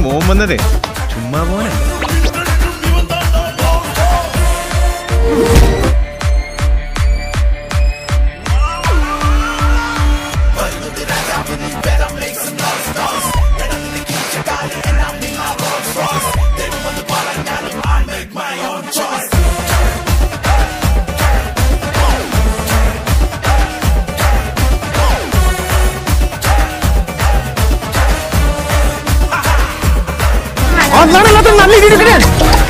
മോൻ ചുമ്മാ പോനെ ഞാൻ നല്ല രീതിയിൽ